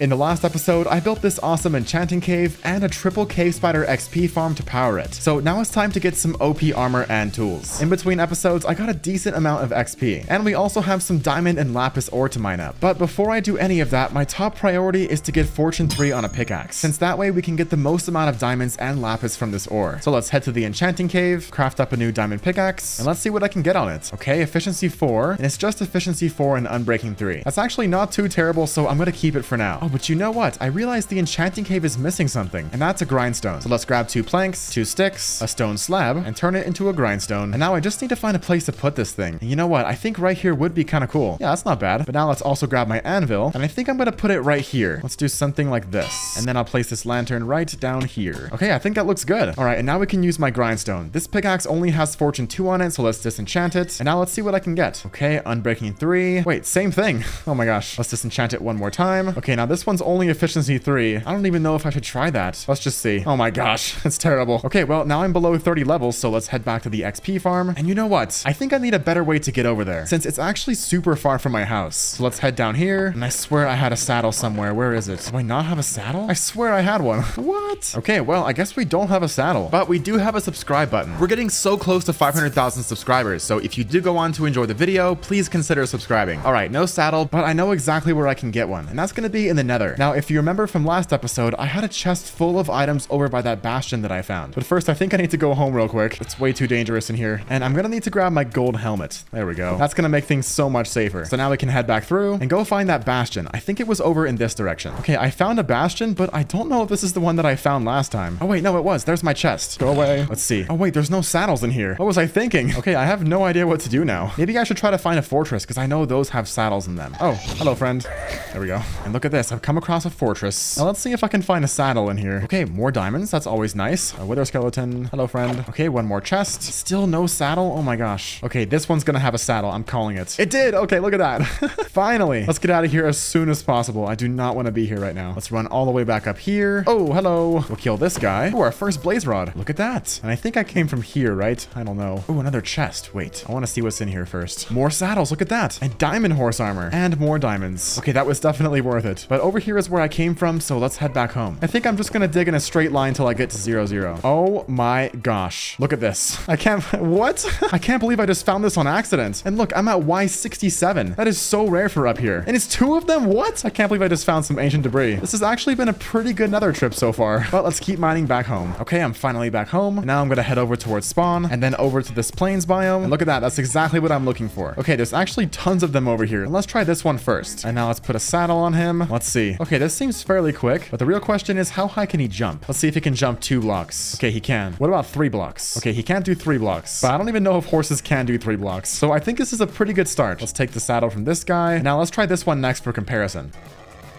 In the last episode, I built this awesome enchanting cave and a triple cave spider XP farm to power it. So now it's time to get some OP armor and tools. In between episodes, I got a decent amount of XP, and we also have some diamond and lapis ore to mine up. But before I do any of that, my top priority is to get fortune 3 on a pickaxe, since that way we can get the most amount of diamonds and lapis from this ore. So let's head to the enchanting cave, craft up a new diamond pickaxe, and let's see what I can get on it. Okay, efficiency 4, and it's just efficiency 4 and unbreaking 3. That's actually not too terrible, so I'm gonna keep it for now. But you know what? I realized the enchanting cave is missing something, and that's a grindstone. So let's grab two planks, two sticks, a stone slab, and turn it into a grindstone. And now I just need to find a place to put this thing. And you know what? I think right here would be kind of cool. Yeah, that's not bad. But now let's also grab my anvil, and I think I'm gonna put it right here. Let's do something like this. And then I'll place this lantern right down here. Okay, I think that looks good. All right, and now we can use my grindstone. This pickaxe only has fortune 2 on it, so let's disenchant it. And now let's see what I can get. Okay, unbreaking 3. Wait, same thing. Oh my gosh. Let's disenchant it one more time. Okay, now this one's only efficiency 3. I don't even know if I should try that. Let's just see. Oh my gosh, it's terrible. Okay, well, now I'm below 30 levels, so let's head back to the XP farm. And you know what? I think I need a better way to get over there, since it's actually super far from my house. So let's head down here. And I swear I had a saddle somewhere. Where is it? Do I not have a saddle? I swear I had one. what? Okay, well, I guess we don't have a saddle, but we do have a subscribe button. We're getting so close to 500,000 subscribers, so if you do go on to enjoy the video, please consider subscribing. All right, no saddle, but I know exactly where I can get one, and that's to be in the nether. Now, if you remember from last episode, I had a chest full of items over by that bastion that I found. But first, I think I need to go home real quick. It's way too dangerous in here, and I'm going to need to grab my gold helmet. There we go. That's going to make things so much safer. So now we can head back through and go find that bastion. I think it was over in this direction. Okay, I found a bastion, but I don't know if this is the one that I found last time. Oh wait, no, it was. There's my chest. Go away. Let's see. Oh wait, there's no saddles in here. What was I thinking? Okay, I have no idea what to do now. Maybe I should try to find a fortress because I know those have saddles in them. Oh, hello, friend. There we go. And look at this. I've come across a fortress. Now let's see if I can find a saddle in here. Okay, more diamonds. That's always nice. A wither skeleton. Hello, friend. Okay, one more chest. Still no saddle. Oh my gosh. Okay, this one's gonna have a saddle. I'm calling it. It did. Okay, look at that. Finally. Let's get out of here as soon as possible. I do not want to be here right now. Let's run all the way back up here. Oh, hello. We'll kill this guy. Oh, our first blaze rod. Look at that. And I think I came from here, right? I don't know. Oh, another chest. Wait, I want to see what's in here first. More saddles. Look at that. And diamond horse armor. And more diamonds. Okay, that was definitely worth it. But over here is where I came from, so let's head back home. I think I'm just to dig in a straight line till I get to zero zero. Oh my gosh. Look at this. I can't... What? I can't believe I just found this on accident. And look, I'm at Y67. That is so rare for up here. And it's two of them? What? I can't believe I just found some ancient debris. This has actually been a pretty good nether trip so far. But let's keep mining back home. Okay, I'm finally back home. Now I'm to head over towards spawn and then over to this plains biome. And look at that. That's exactly what I'm looking for. Okay, there's actually tons of them over here. And let's try this one first. And now let's put a saddle on him. Let's see. Okay, this seems fairly quick. But the real question is how high can he jump? Let's see if he can jump two blocks. Okay, he can. What about three blocks? Okay, he can't do three blocks. But I don't even know if horses can do three blocks. So I think this is a pretty good start. Let's take the saddle from this guy. Now let's try this one next for comparison.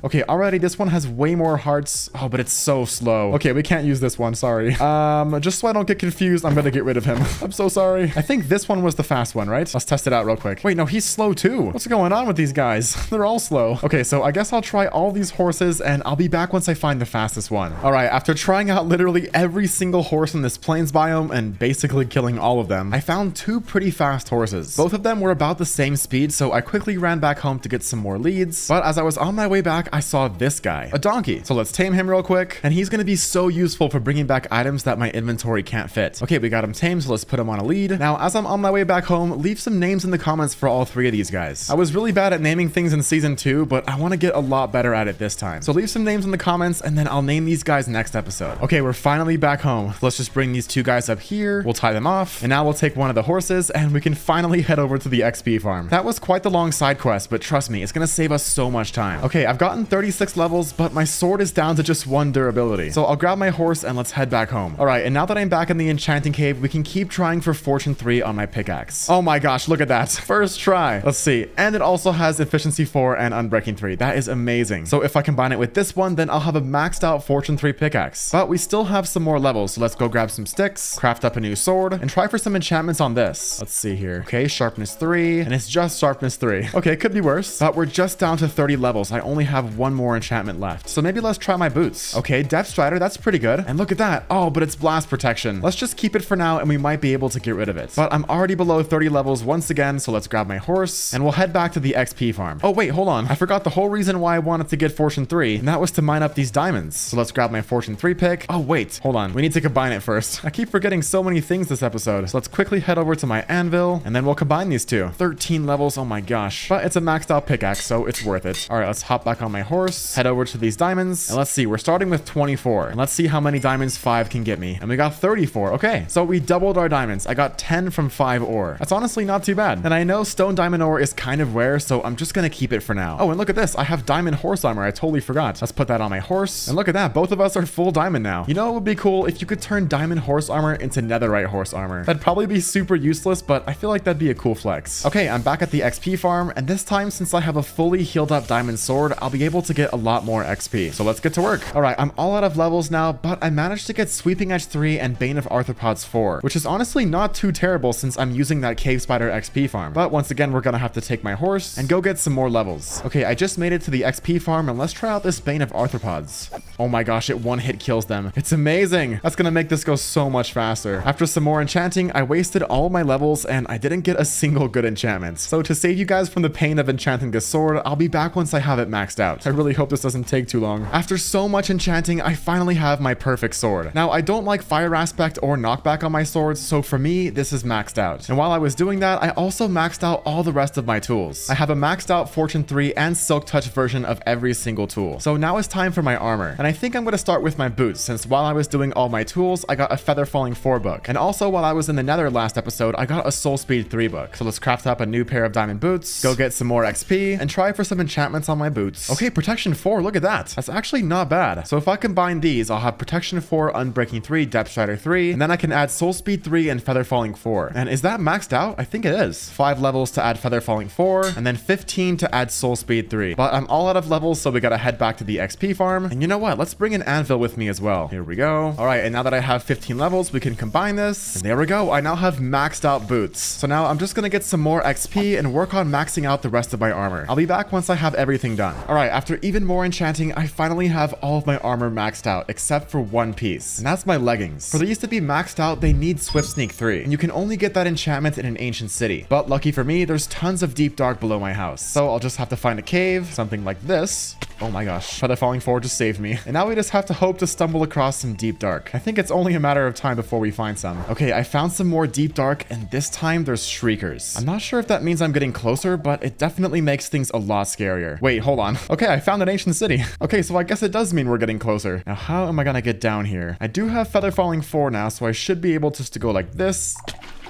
Okay, already this one has way more hearts. Oh, but it's so slow. Okay, we can't use this one. Sorry. Um, just so I don't get confused, I'm gonna get rid of him. I'm so sorry. I think this one was the fast one, right? Let's test it out real quick. Wait, no, he's slow too. What's going on with these guys? They're all slow. Okay, so I guess I'll try all these horses and I'll be back once I find the fastest one. All right, after trying out literally every single horse in this plains biome and basically killing all of them, I found two pretty fast horses. Both of them were about the same speed, so I quickly ran back home to get some more leads. But as I was on my way back, I saw this guy, a donkey. So let's tame him real quick. And he's to be so useful for bringing back items that my inventory can't fit. Okay, we got him tamed, so let's put him on a lead. Now, as I'm on my way back home, leave some names in the comments for all three of these guys. I was really bad at naming things in season two, but I want to get a lot better at it this time. So leave some names in the comments and then I'll name these guys next episode. Okay, we're finally back home. Let's just bring these two guys up here. We'll tie them off. And now we'll take one of the horses and we can finally head over to the XP farm. That was quite the long side quest, but trust me, it's to save us so much time. Okay, I've gotten 36 levels, but my sword is down to just one durability. So I'll grab my horse and let's head back home. All right, and now that I'm back in the enchanting cave, we can keep trying for fortune 3 on my pickaxe. Oh my gosh, look at that. First try. Let's see. And it also has efficiency 4 and unbreaking 3. That is amazing. So if I combine it with this one, then I'll have a maxed out fortune 3 pickaxe. But we still have some more levels, so let's go grab some sticks, craft up a new sword, and try for some enchantments on this. Let's see here. Okay, sharpness 3, and it's just sharpness 3. Okay, it could be worse, but we're just down to 30 levels. I only have one more enchantment left. So maybe let's try my boots. Okay, Depth Strider, that's pretty good. And look at that. Oh, but it's blast protection. Let's just keep it for now and we might be able to get rid of it. But I'm already below 30 levels once again, so let's grab my horse and we'll head back to the XP farm. Oh, wait, hold on. I forgot the whole reason why I wanted to get Fortune 3, and that was to mine up these diamonds. So let's grab my Fortune 3 pick. Oh, wait, hold on. We need to combine it first. I keep forgetting so many things this episode. So let's quickly head over to my anvil and then we'll combine these two. 13 levels. Oh my gosh. But it's a maxed out pickaxe, so it's worth it. All right, let's hop back on my horse, head over to these diamonds, and let's see. We're starting with 24. And let's see how many diamonds 5 can get me. And we got 34. Okay, so we doubled our diamonds. I got 10 from 5 ore. That's honestly not too bad. And I know stone diamond ore is kind of rare, so I'm just gonna keep it for now. Oh, and look at this. I have diamond horse armor. I totally forgot. Let's put that on my horse. And look at that. Both of us are full diamond now. You know it would be cool if you could turn diamond horse armor into netherite horse armor. That'd probably be super useless, but I feel like that'd be a cool flex. Okay, I'm back at the XP farm, and this time, since I have a fully healed up diamond sword, I'll be able to get a lot more XP. So let's get to work. All right, I'm all out of levels now, but I managed to get Sweeping Edge 3 and Bane of Arthropods 4, which is honestly not too terrible since I'm using that Cave Spider XP farm. But once again, we're gonna have to take my horse and go get some more levels. Okay, I just made it to the XP farm, and let's try out this Bane of Arthropods. Oh my gosh, it one hit kills them. It's amazing. That's gonna make this go so much faster. After some more enchanting, I wasted all my levels, and I didn't get a single good enchantment. So to save you guys from the pain of enchanting this sword, I'll be back once I have it maxed out. I really hope this doesn't take too long. After so much enchanting, I finally have my perfect sword. Now, I don't like fire aspect or knockback on my swords, so for me, this is maxed out. And while I was doing that, I also maxed out all the rest of my tools. I have a maxed out Fortune 3 and Silk Touch version of every single tool. So now it's time for my armor. And I think I'm going to start with my boots, since while I was doing all my tools, I got a Feather Falling 4 book. And also while I was in the nether last episode, I got a Soul Speed 3 book. So let's craft up a new pair of diamond boots, go get some more XP, and try for some enchantments on my boots. Okay, protection 4, look at that. That's actually not bad. So if I combine these, I'll have protection 4, unbreaking 3, depth strider 3, and then I can add soul speed 3 and feather falling 4. And is that maxed out? I think it is. 5 levels to add feather falling 4, and then 15 to add soul speed 3. But I'm all out of levels, so we gotta head back to the XP farm. And you know what? Let's bring an anvil with me as well. Here we go. All right, and now that I have 15 levels, we can combine this. And there we go. I now have maxed out boots. So now I'm just gonna get some more XP and work on maxing out the rest of my armor. I'll be back once I have everything done. All right, after even more enchanting, I finally have all of my armor maxed out, except for one piece, and that's my leggings. For these to be maxed out, they need Swift Sneak 3, and you can only get that enchantment in an ancient city. But lucky for me, there's tons of deep dark below my house, so I'll just have to find a cave, something like this. Oh my gosh, Feather Falling Forward just saved me. And now we just have to hope to stumble across some deep dark. I think it's only a matter of time before we find some. Okay, I found some more deep dark, and this time there's shriekers. I'm not sure if that means I'm getting closer, but it definitely makes things a lot scarier. Wait, hold on. Okay, I found an ancient city. Okay, so I guess it does mean we're getting closer. Now, how am I gonna get down here? I do have Feather Falling 4 now, so I should be able just to go like this.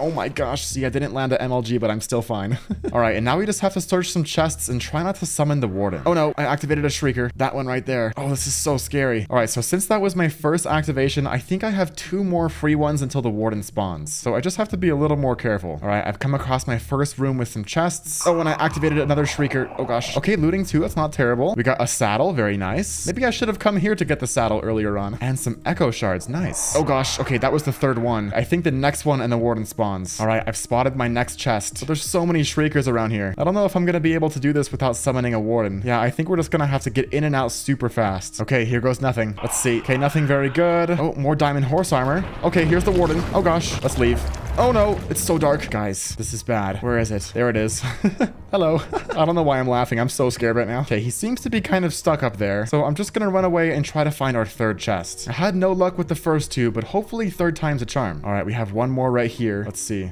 Oh my gosh, see, I didn't land an MLG, but I'm still fine. All right, and now we just have to search some chests and try not to summon the warden. Oh no, I activated a shrieker. That one right there. Oh, this is so scary. All right, so since that was my first activation, I think I have two more free ones until the warden spawns. So I just have to be a little more careful. All right, I've come across my first room with some chests. Oh, and I activated another shrieker. Oh gosh. Okay, looting too, that's not terrible. We got a saddle, very nice. Maybe I should have come here to get the saddle earlier on. And some echo shards, nice. Oh gosh, okay, that was the third one. I think the next one and the warden spawns. All right, I've spotted my next chest. But there's so many shriekers around here. I don't know if I'm gonna be able to do this without summoning a warden. Yeah, I think we're just gonna have to get in and out super fast. Okay, here goes nothing. Let's see. Okay, nothing very good. Oh, more diamond horse armor. Okay, here's the warden. Oh gosh, let's leave. Oh no, it's so dark. Guys, this is bad. Where is it? There it is. Hello. I don't know why I'm laughing. I'm so scared right now. Okay, he seems to be kind of stuck up there. So I'm just gonna run away and try to find our third chest. I had no luck with the first two, but hopefully third time's a charm. All right, we have one more right here. Let's see.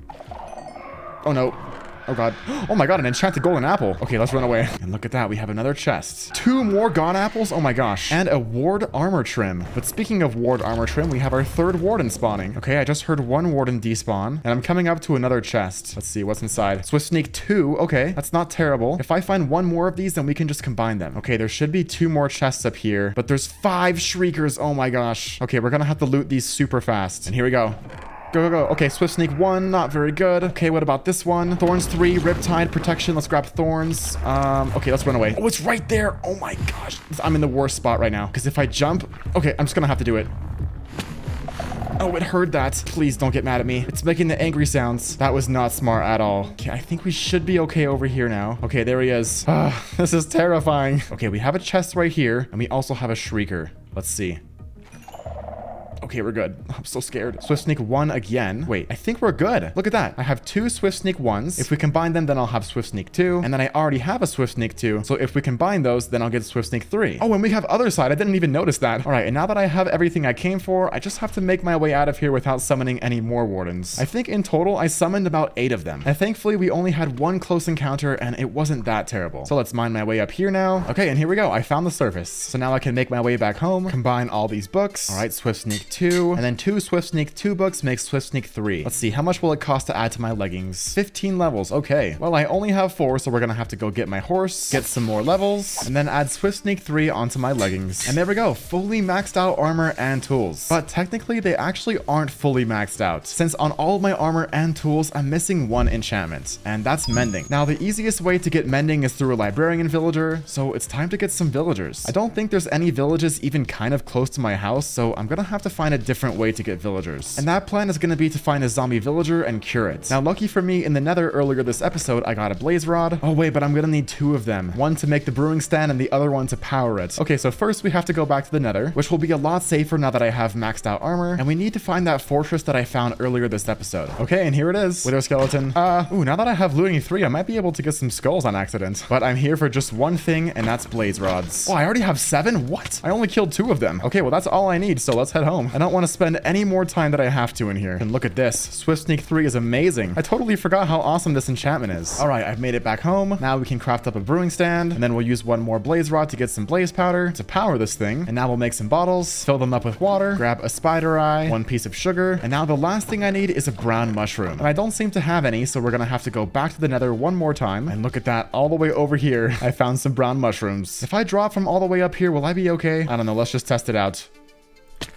Oh no. Oh god. Oh my god, an enchanted golden apple. Okay, let's run away. And look at that, we have another chest. Two more god apples? Oh my gosh. And a ward armor trim. But speaking of ward armor trim, we have our third warden spawning. Okay, I just heard one warden despawn. And I'm coming up to another chest. Let's see what's inside. Swift Sneak 2. Okay, that's not terrible. If I find one more of these, then we can just combine them. Okay, there should be two more chests up here. But there's five shriekers. Oh my gosh. Okay, we're gonna have to loot these super fast. And here we go. Go, go, go. Okay, Swift Sneak 1, not very good. Okay, what about this one? Thorns 3, Riptide, Protection. Let's grab Thorns. Um, okay, let's run away. Oh, it's right there. Oh my gosh. I'm in the worst spot right now. Because if I jump... Okay, I'm just going to have to do it. Oh, it heard that. Please don't get mad at me. It's making the angry sounds. That was not smart at all. Okay, I think we should be okay over here now. Okay, there he is. Ah, this is terrifying. Okay, we have a chest right here, and we also have a shrieker. Let's see. Okay, we're good. I'm so scared. Swift Sneak 1 again. Wait, I think we're good. Look at that. I have two Swift Sneak 1s. If we combine them, then I'll have Swift Sneak 2. And then I already have a Swift Sneak 2. So if we combine those, then I'll get Swift Sneak 3. Oh, and we have Otherside. I didn't even notice that. All right, and now that I have everything I came for, I just have to make my way out of here without summoning any more wardens. I think in total, I summoned about eight of them. And thankfully, we only had one close encounter, and it wasn't that terrible. So let's mine my way up here now. Okay, and here we go. I found the surface. So now I can make my way back home, combine all these books. All right, Swift Sneak 2, and then two two Swift Sneak 2 books makes Swift Sneak 3. Let's see, how much will it cost to add to my leggings? 15 levels, okay. Well, I only have 4, so we're gonna have to go get my horse, get some more levels, and then add Swift Sneak 3 onto my leggings. And there we go, fully maxed out armor and tools. But technically, they actually aren't fully maxed out, since on all of my armor and tools, I'm missing one enchantment, and that's Mending. Now, the easiest way to get Mending is through a Librarian villager, so it's time to get some villagers. I don't think there's any villages even kind of close to my house, so I'm gonna have to find a different way to get villagers. And that plan is going to be to find a zombie villager and cure it. Now, lucky for me, in the nether earlier this episode, I got a blaze rod. Oh wait, but I'm going to need two of them. One to make the brewing stand and the other one to power it. Okay, so first we have to go back to the nether, which will be a lot safer now that I have maxed out armor. And we need to find that fortress that I found earlier this episode. Okay, and here it is. Wither skeleton. Uh, ooh, now that I have looting 3, I might be able to get some skulls on accident. But I'm here for just one thing, and that's blaze rods. Oh, I already have seven? What? I only killed two of them. Okay, well, that's all I need, so let's head home. I don't want to spend any more time that I have to in here. And look at this. Swift Sneak 3 is amazing. I totally forgot how awesome this enchantment is. All right, I've made it back home. Now we can craft up a brewing stand, and then we'll use one more blaze rod to get some blaze powder to power this thing. And now we'll make some bottles, fill them up with water, grab a spider eye, one piece of sugar, and now the last thing I need is a brown mushroom. And I don't seem to have any, so we're gonna have to go back to the nether one more time. And look at that, all the way over here, I found some brown mushrooms. If I drop from all the way up here, will I be okay? I don't know, let's just test it out.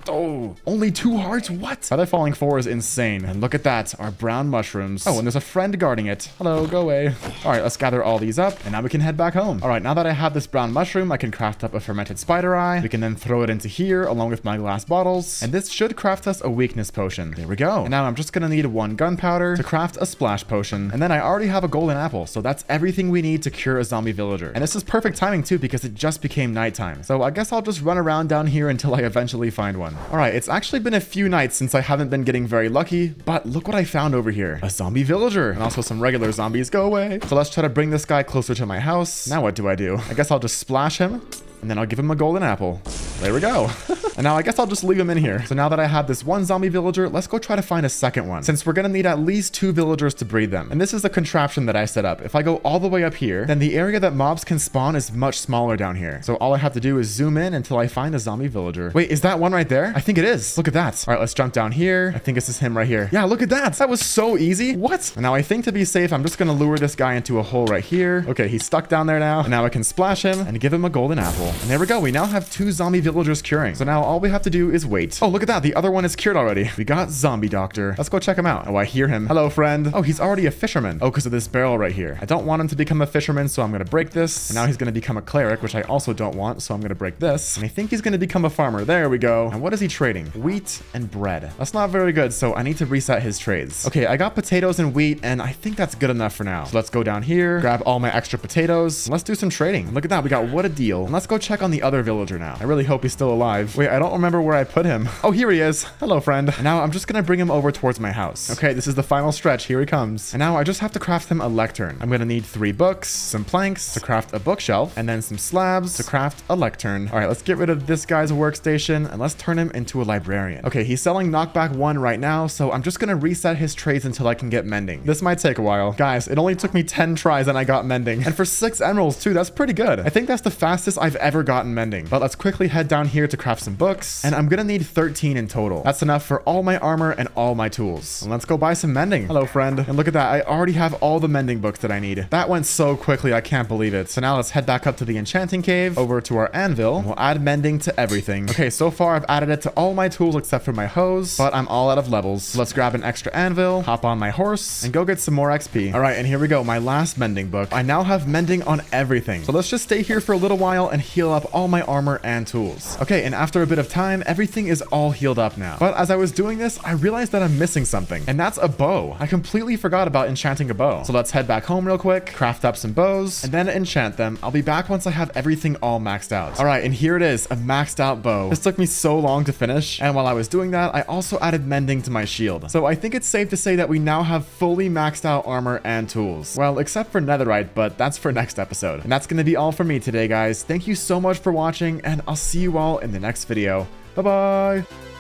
Oh, only two hearts? What? Feather Falling 4 is insane. And look at that, our brown mushrooms. Oh, and there's a friend guarding it. Hello, go away. All right, let's gather all these up, and now we can head back home. All right, now that I have this brown mushroom, I can craft up a fermented spider eye. We can then throw it into here, along with my glass bottles. And this should craft us a weakness potion. There we go. And now I'm just gonna need one gunpowder to craft a splash potion. And then I already have a golden apple, so that's everything we need to cure a zombie villager. And this is perfect timing too, because it just became nighttime. So I guess I'll just run around down here until I eventually find one. All right, it's actually been a few nights since I haven't been getting very lucky, but look what I found over here. A zombie villager and also some regular zombies. Go away. So let's try to bring this guy closer to my house. Now what do I do? I guess I'll just splash him and then I'll give him a golden apple. There we go. and now I guess I'll just leave him in here. So now that I have this one zombie villager, let's go try to find a second one, since we're gonna need at least two villagers to breed them. And this is the contraption that I set up. If I go all the way up here, then the area that mobs can spawn is much smaller down here. So all I have to do is zoom in until I find a zombie villager. Wait, is that one right there? I think it is. Look at that. All right, let's jump down here. I think this is him right here. Yeah, look at that. That was so easy. What? And now I think to be safe, I'm just gonna lure this guy into a hole right here. Okay, he's stuck down there now. And now I can splash him and give him a golden apple. And there we go. We now have two zombie villagers curing. So now all we have to do is wait. Oh, look at that. The other one is cured already. We got zombie doctor. Let's go check him out. Oh, I hear him. Hello, friend. Oh, he's already a fisherman. Oh, because of this barrel right here. I don't want him to become a fisherman, so I'm going to break this. And now he's going to become a cleric, which I also don't want, so I'm going to break this. And I think he's going to become a farmer. There we go. And what is he trading? Wheat and bread. That's not very good, so I need to reset his trades. Okay, I got potatoes and wheat, and I think that's good enough for now. So let's go down here, grab all my extra potatoes. Let's do some trading. Look at that. We got what a deal. And let's go check on the other villager now. I really hope he's still alive. Wait, I don't remember where I put him. Oh, here he is. Hello, friend. And now I'm just gonna bring him over towards my house. Okay, this is the final stretch. Here he comes. And now I just have to craft him a lectern. I'm gonna need three books, some planks to craft a bookshelf, and then some slabs to craft a lectern. All right, let's get rid of this guy's workstation and let's turn him into a librarian. Okay, he's selling knockback one right now, so I'm just gonna reset his trades until I can get mending. This might take a while. Guys, it only took me 10 tries and I got mending. And for six emeralds too, that's pretty good. I think that's the fastest I've ever gotten mending. But let's quickly head down here to craft some books. And I'm gonna need 13 in total. That's enough for all my armor and all my tools. And let's go buy some mending. Hello, friend. And look at that. I already have all the mending books that I need. That went so quickly, I can't believe it. So now let's head back up to the enchanting cave, over to our anvil. We'll add mending to everything. Okay, so far I've added it to all my tools except for my hoes, but I'm all out of levels. So let's grab an extra anvil, hop on my horse, and go get some more XP. All right, and here we go. My last mending book. I now have mending on everything. So let's just stay here for a little while and heal up all my armor and tools. Tools. Okay, and after a bit of time, everything is all healed up now. But as I was doing this, I realized that I'm missing something, and that's a bow. I completely forgot about enchanting a bow. So let's head back home real quick, craft up some bows, and then enchant them. I'll be back once I have everything all maxed out. All right, and here it is, a maxed out bow. This took me so long to finish, and while I was doing that, I also added mending to my shield. So I think it's safe to say that we now have fully maxed out armor and tools. Well, except for netherite, but that's for next episode. And that's gonna be all for me today, guys. Thank you so much for watching, and I'll see you all in the next video. Bye-bye!